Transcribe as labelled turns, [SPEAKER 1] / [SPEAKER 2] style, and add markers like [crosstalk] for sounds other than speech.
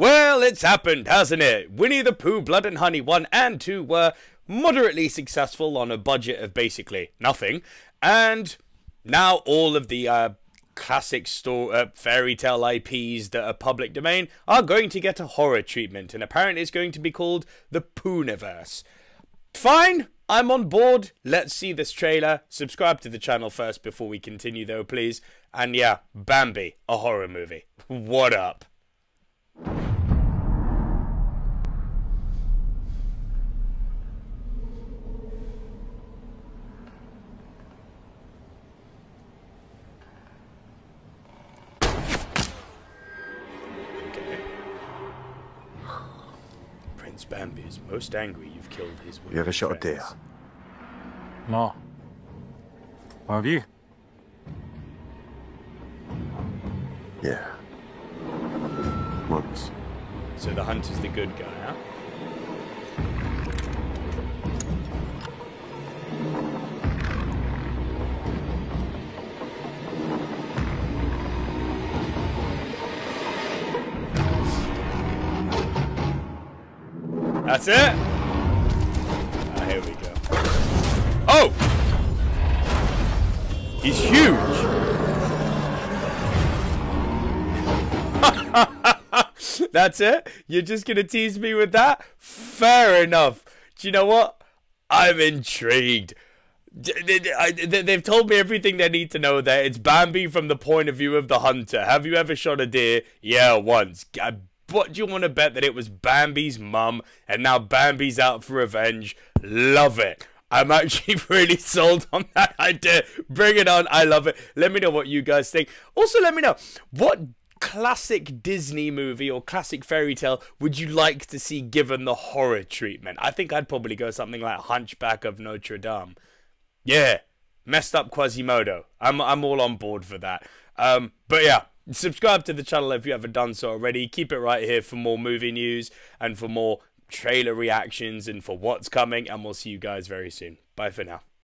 [SPEAKER 1] Well, it's happened, hasn't it? Winnie the Pooh, Blood and Honey 1 and 2 were moderately successful on a budget of basically nothing. And now all of the uh, classic store, uh, fairy tale IPs that are public domain are going to get a horror treatment. And apparently it's going to be called the Poohniverse. Fine, I'm on board. Let's see this trailer. Subscribe to the channel first before we continue, though, please. And yeah, Bambi, a horror movie. [laughs] What up? Prince Bambi is most angry you've killed his
[SPEAKER 2] You ever shot a deer?
[SPEAKER 1] friends.
[SPEAKER 3] No. Have you?
[SPEAKER 2] Yeah. Once.
[SPEAKER 1] So the hunt is the good guy, huh? That's it? Ah, here we go. Oh! He's huge! [laughs] That's it? You're just gonna tease me with that? Fair enough. Do you know what? I'm intrigued. They've told me everything they need to know there. It's Bambi from the point of view of the hunter. Have you ever shot a deer? Yeah, once. What do you want to bet that it was Bambi's mum and now Bambi's out for revenge? Love it. I'm actually [laughs] really sold on that idea. Bring it on. I love it. Let me know what you guys think. Also, let me know what classic Disney movie or classic fairy tale would you like to see given the horror treatment? I think I'd probably go something like Hunchback of Notre Dame. Yeah, messed up Quasimodo. I'm I'm all on board for that. Um, but yeah, subscribe to the channel if you haven't done so already. Keep it right here for more movie news and for more trailer reactions and for what's coming. And we'll see you guys very soon. Bye for now.